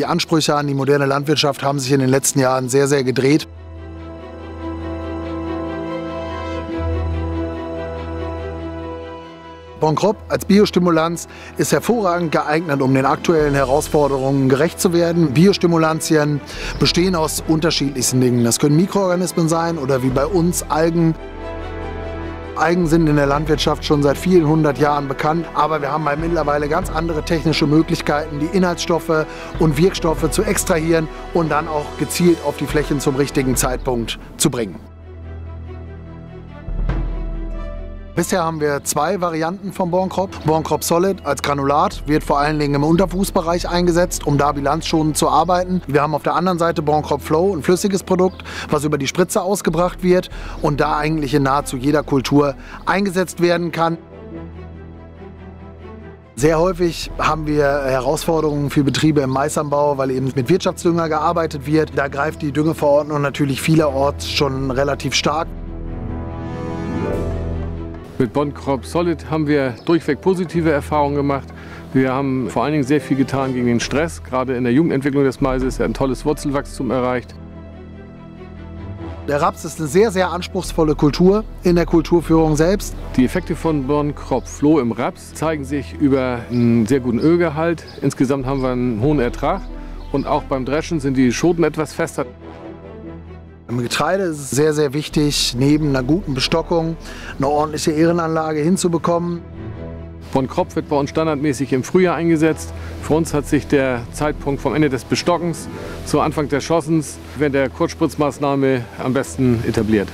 Die Ansprüche an die moderne Landwirtschaft haben sich in den letzten Jahren sehr, sehr gedreht. Bonkrop als Biostimulanz ist hervorragend geeignet, um den aktuellen Herausforderungen gerecht zu werden. Biostimulantien bestehen aus unterschiedlichsten Dingen. Das können Mikroorganismen sein oder wie bei uns Algen. Algen sind in der Landwirtschaft schon seit vielen hundert Jahren bekannt, aber wir haben mittlerweile ganz andere technische Möglichkeiten, die Inhaltsstoffe und Wirkstoffe zu extrahieren und dann auch gezielt auf die Flächen zum richtigen Zeitpunkt zu bringen. Bisher haben wir zwei Varianten vom Borncrop. Borncrop Solid als Granulat wird vor allen Dingen im Unterfußbereich eingesetzt, um da bilanzschonend zu arbeiten. Wir haben auf der anderen Seite Borncrop Flow, ein flüssiges Produkt, was über die Spritze ausgebracht wird und da eigentlich in nahezu jeder Kultur eingesetzt werden kann. Sehr häufig haben wir Herausforderungen für Betriebe im Maisanbau, weil eben mit Wirtschaftsdünger gearbeitet wird. Da greift die Düngeverordnung natürlich vielerorts schon relativ stark. Mit Bondcrop Solid haben wir durchweg positive Erfahrungen gemacht. Wir haben vor allen Dingen sehr viel getan gegen den Stress. Gerade in der Jugendentwicklung des Maises hat ein tolles Wurzelwachstum erreicht. Der Raps ist eine sehr, sehr anspruchsvolle Kultur in der Kulturführung selbst. Die Effekte von Borncrop Floh im Raps zeigen sich über einen sehr guten Ölgehalt. Insgesamt haben wir einen hohen Ertrag und auch beim Dreschen sind die Schoten etwas fester. Im Getreide ist es sehr, sehr wichtig, neben einer guten Bestockung eine ordentliche Ehrenanlage hinzubekommen. Von Kropf wird bei uns standardmäßig im Frühjahr eingesetzt. Für uns hat sich der Zeitpunkt vom Ende des Bestockens zu Anfang des Schossens während der Kurzspritzmaßnahme am besten etabliert.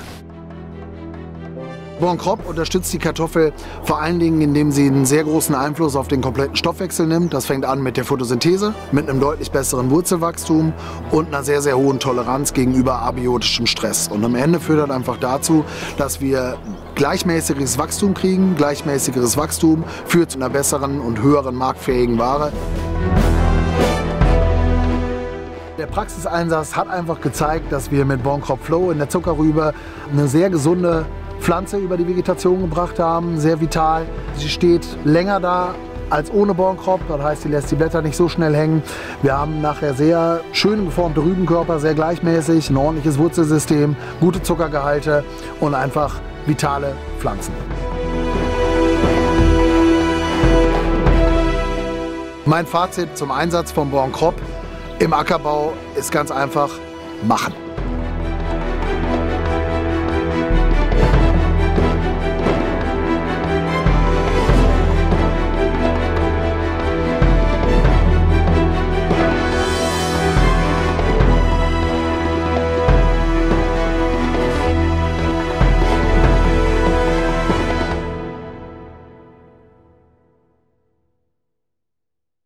Borncrop unterstützt die Kartoffel vor allen Dingen, indem sie einen sehr großen Einfluss auf den kompletten Stoffwechsel nimmt. Das fängt an mit der Photosynthese, mit einem deutlich besseren Wurzelwachstum und einer sehr, sehr hohen Toleranz gegenüber abiotischem Stress. Und am Ende führt das einfach dazu, dass wir gleichmäßiges Wachstum kriegen. Gleichmäßigeres Wachstum führt zu einer besseren und höheren marktfähigen Ware. Der Praxiseinsatz hat einfach gezeigt, dass wir mit Borncrop Flow in der Zuckerrübe eine sehr gesunde Pflanze über die Vegetation gebracht haben, sehr vital. Sie steht länger da als ohne Borncrop, das heißt, sie lässt die Blätter nicht so schnell hängen. Wir haben nachher sehr schön geformte Rübenkörper, sehr gleichmäßig, ein ordentliches Wurzelsystem, gute Zuckergehalte und einfach vitale Pflanzen. Mein Fazit zum Einsatz von Borncrop im Ackerbau ist ganz einfach, machen.